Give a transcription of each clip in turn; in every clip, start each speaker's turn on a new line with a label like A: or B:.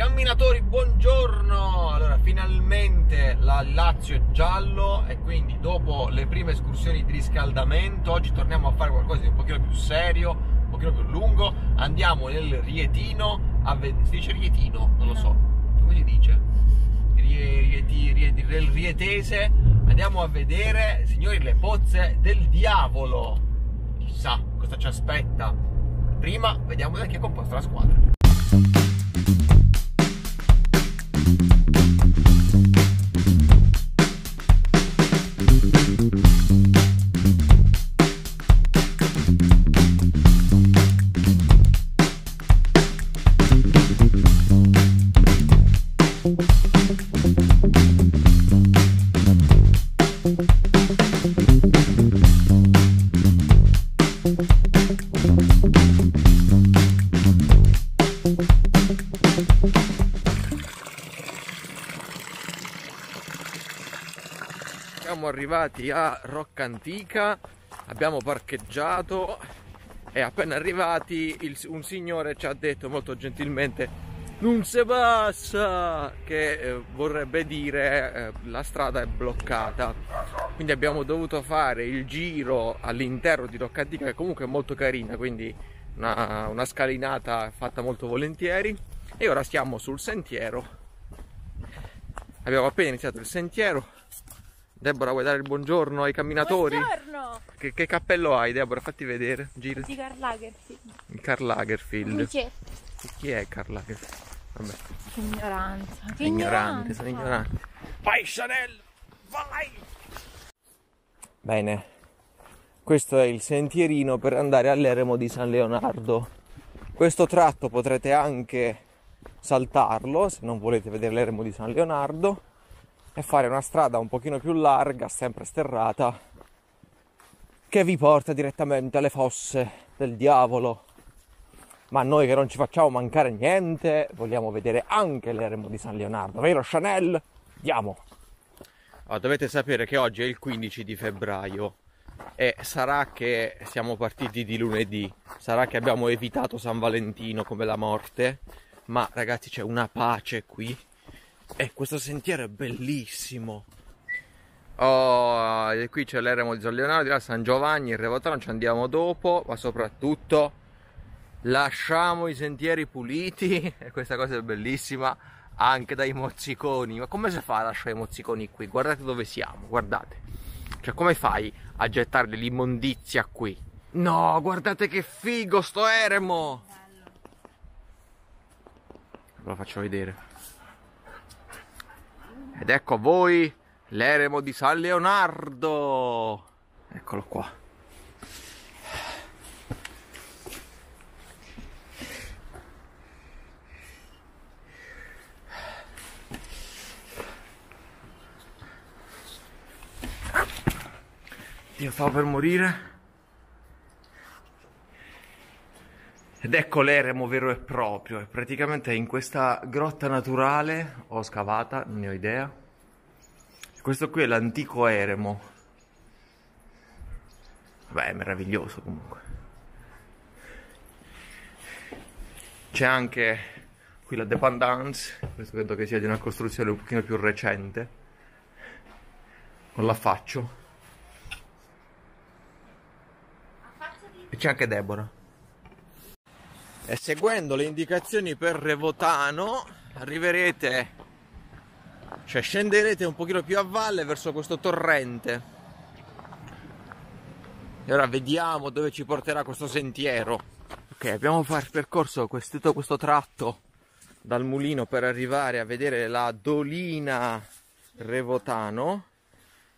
A: Camminatori, buongiorno! Allora, finalmente la Lazio è giallo e quindi dopo le prime escursioni di riscaldamento, oggi torniamo a fare qualcosa di un pochino più serio, un pochino più lungo. Andiamo nel Rietino, a vedere, si dice Rietino? Non lo so, come si dice? Rieti, rieti, del Rietese, andiamo a vedere, signori, le pozze del diavolo. Chissà cosa ci aspetta. Prima vediamo da chi è composta la squadra. Siamo arrivati a Rocca Antica, abbiamo parcheggiato e appena arrivati il- un signore ci ha detto molto gentilmente non si passa, che eh, vorrebbe dire eh, la strada è bloccata. Quindi abbiamo dovuto fare il giro all'interno di Rocca Antica che comunque è molto carina, quindi una, una scalinata fatta molto volentieri e ora siamo sul sentiero. Abbiamo appena iniziato il sentiero. Deborah, vuoi dare il buongiorno ai camminatori?
B: Buongiorno!
A: Che, che cappello hai, Deborah? Fatti vedere. Gira.
B: Di Karl Lagerfeld.
A: Il Karl Lagerfield. Chi è Karl Lagerfield? Vabbè,
B: che ignoranza. Che
A: ignorante, sono ignorante. Vai Chanel, vai! Bene, questo è il sentierino per andare all'eremo di San Leonardo. Questo tratto potrete anche saltarlo se non volete vedere l'eremo di San Leonardo e fare una strada un pochino più larga, sempre sterrata, che vi porta direttamente alle fosse del diavolo. Ma noi che non ci facciamo mancare niente, vogliamo vedere anche l'eremo di San Leonardo, vero Chanel? Andiamo! Oh, dovete sapere che oggi è il 15 di febbraio e sarà che siamo partiti di lunedì, sarà che abbiamo evitato San Valentino come la morte, ma ragazzi c'è una pace qui e questo sentiero è bellissimo. Oh, e qui c'è l'eremo di San Leonardo, di là San Giovanni, il Revotano, ci andiamo dopo, ma soprattutto lasciamo i sentieri puliti e questa cosa è bellissima anche dai mozziconi. Ma come si fa a lasciare i mozziconi qui? Guardate dove siamo, guardate. Cioè, come fai a gettare l'immondizia qui? No, guardate che figo sto eremo! Ve lo faccio vedere. Ed ecco a voi l'eremo di San Leonardo. Eccolo qua. Io stavo per morire. Ed ecco l'eremo vero e proprio. Praticamente in questa grotta naturale ho scavata, non ne ho idea. Questo qui è l'antico eremo. Beh, è meraviglioso comunque. C'è anche qui la dépendance, questo credo che sia di una costruzione un pochino più recente. Non la faccio. E c'è anche Deborah. E seguendo le indicazioni per Revotano arriverete, cioè scenderete un pochino più a valle verso questo torrente. E ora vediamo dove ci porterà questo sentiero. Ok, abbiamo percorso questo, tutto questo tratto dal mulino per arrivare a vedere la dolina Revotano,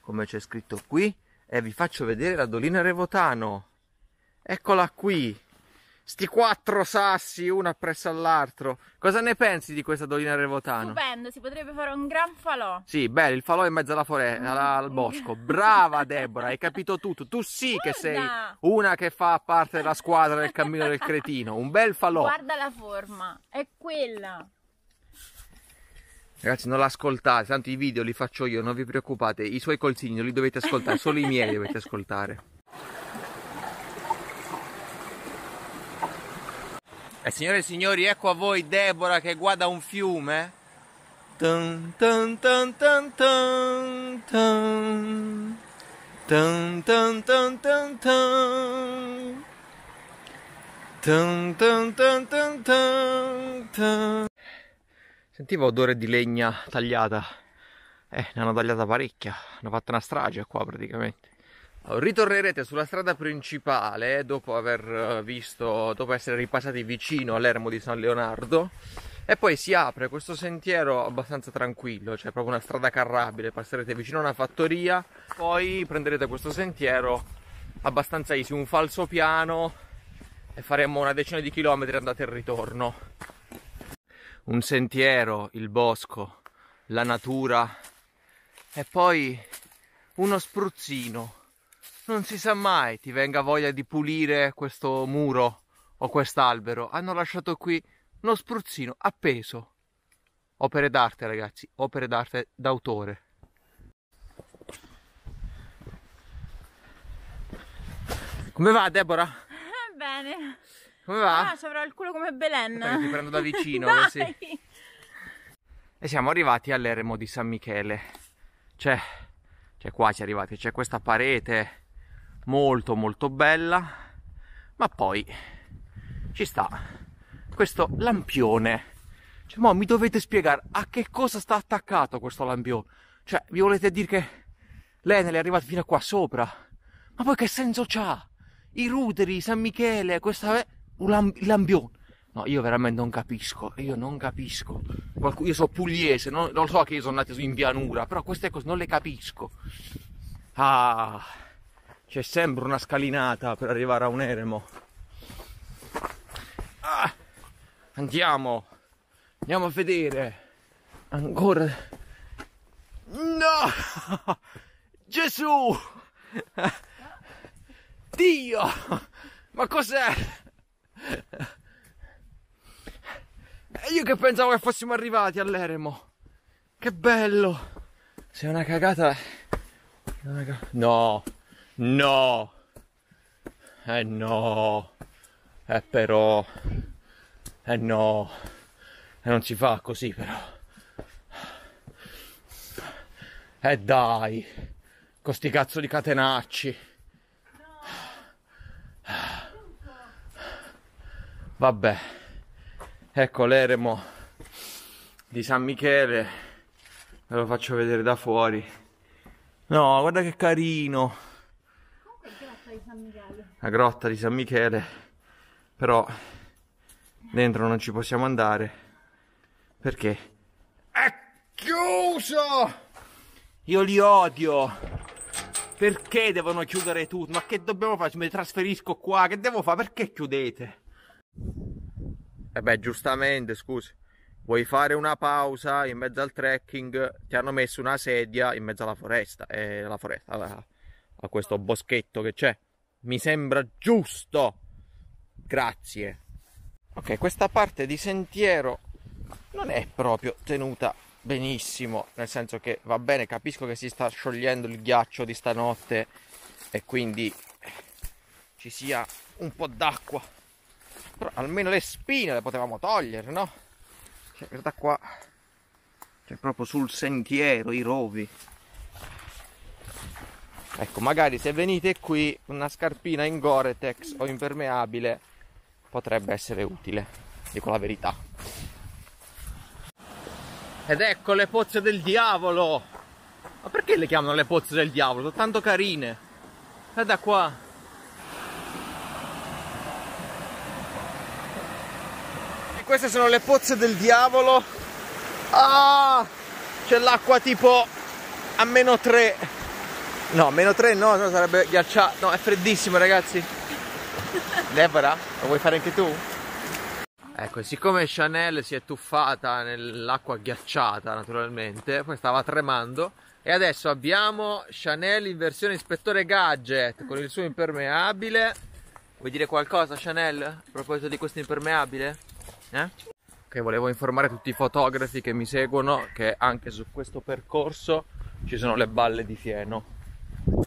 A: come c'è scritto qui, e vi faccio vedere la dolina Revotano. Eccola qui. Sti quattro sassi, uno appresso all'altro. Cosa ne pensi di questa dolina Revotano?
B: Stupendo, si potrebbe fare un gran falò.
A: Sì, bello, il falò in mezzo alla foresta, al bosco. Brava Deborah, hai capito tutto. Tu sì che sei
B: Guarda.
A: una che fa parte della squadra del cammino del cretino. Un bel falò.
B: Guarda la forma, è quella.
A: Ragazzi, non l'ascoltate, tanto i video li faccio io, non vi preoccupate. I suoi consigli non li dovete ascoltare, solo i miei dovete ascoltare. Eh, signore e signori, ecco a voi Deborah che guarda un fiume. Tun, tun, tun, tun, tun, tun. Tun, tun, tun, tun, tun. Tun, tun, tun, tun, tun, tun. Sentivo odore di legna tagliata. Eh, ne hanno tagliata parecchia. Hanno fatto una strage qua praticamente. Ritornerete sulla strada principale dopo aver eh, visto, dopo essere ripassati vicino all'ermo di San Leonardo e poi si apre questo sentiero abbastanza tranquillo, cioè proprio una strada carrabile, passerete vicino a una fattoria, poi prenderete questo sentiero abbastanza easy, un falso piano e faremo una decina di chilometri andata e ritorno. Un sentiero, il bosco, la natura e poi uno spruzzino non si sa mai ti venga voglia di pulire questo muro o quest'albero. Hanno lasciato qui uno spruzzino appeso. Opere d'arte, ragazzi, opere d'arte d'autore. Come va, Deborah?
B: Eh, bene.
A: Come va?
B: Ah, ci avrò il culo come Belen.
A: Ti prendo da vicino, così. E siamo arrivati all'eremo di San Michele. C'è, cioè quasi arrivati, c'è questa parete molto molto bella, ma poi ci sta questo lampione. Cioè, mo mi dovete spiegare a che cosa sta attaccato questo lampione. Cioè, vi volete dire che l'Enel è arrivato fino a qua sopra? Ma poi che senso c'ha? I ruderi, San Michele, questa è un lampione. No, io veramente non capisco, io non capisco. Qualcu- io sono pugliese, non, non so che io sono nato in pianura, però queste cose non le capisco. Ah, c'è sempre una scalinata per arrivare a un eremo. Ah, andiamo, andiamo a vedere. Ancora. No! Gesù! Dio! Ma cos'è? E io che pensavo che fossimo arrivati all'eremo. Che bello! Sei una cagata. No, no. Eh no. Eh però. Eh no. E non si fa così però. Eh dai. Con sti cazzo di catenacci. Vabbè. Ecco l'eremo di San Michele. Ve lo faccio vedere da fuori. No, guarda che carino. La grotta di San Michele. Però dentro non ci possiamo andare. Perché? È chiuso! Io li odio. Perché devono chiudere tutto? Ma che dobbiamo fare? Mi trasferisco qua. Che devo fare? Perché chiudete? E beh, giustamente, scusi. Vuoi fare una pausa in mezzo al trekking? Ti hanno messo una sedia in mezzo alla foresta. E la foresta, a, a questo boschetto che c'è. Mi sembra giusto. Grazie. Ok, questa parte di sentiero non è proprio tenuta benissimo, nel senso che va bene, capisco che si sta sciogliendo il ghiaccio di stanotte e quindi ci sia un po' d'acqua. Però almeno le spine le potevamo togliere, no? Cioè, guarda qua. Cioè, proprio sul sentiero, i rovi. Ecco, magari se venite qui una scarpina in Gore-Tex o impermeabile potrebbe essere utile, dico la verità. Ed ecco le pozze del diavolo! Ma perché le chiamano le pozze del diavolo? Sono tanto carine. Guarda qua. E queste sono le pozze del diavolo. Ah! C'è l'acqua tipo a meno 3. No, meno 3 no, no sarebbe ghiacciato. No, è freddissimo ragazzi. Deborah, lo vuoi fare anche tu? Ecco, siccome Chanel si è tuffata nell'acqua ghiacciata naturalmente, poi stava tremando e adesso abbiamo Chanel in versione ispettore gadget con il suo impermeabile. Vuoi dire qualcosa Chanel a proposito di questo impermeabile? Eh? Ok, volevo informare tutti i fotografi che mi seguono che anche su questo percorso ci sono le balle di fieno.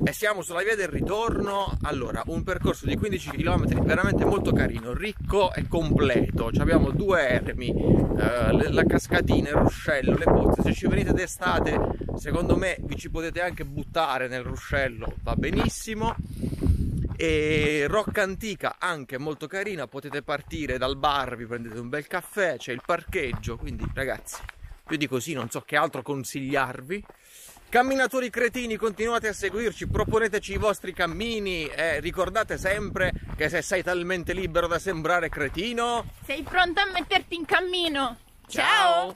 A: E siamo sulla via del ritorno. Allora, un percorso di 15 km veramente molto carino, ricco e completo. Ci abbiamo due ermi, eh, la cascatina, il ruscello, le pozze. Se ci venite d'estate, secondo me vi ci potete anche buttare nel ruscello, va benissimo. E Rocca Antica anche molto carina, potete partire dal bar, vi prendete un bel caffè, c'è il parcheggio, quindi ragazzi, più di così non so che altro consigliarvi. Camminatori cretini, continuate a seguirci, proponeteci i vostri cammini e ricordate sempre che se sei talmente libero da sembrare cretino...
B: Sei pronto a metterti in cammino?
A: Ciao.
B: Ciao.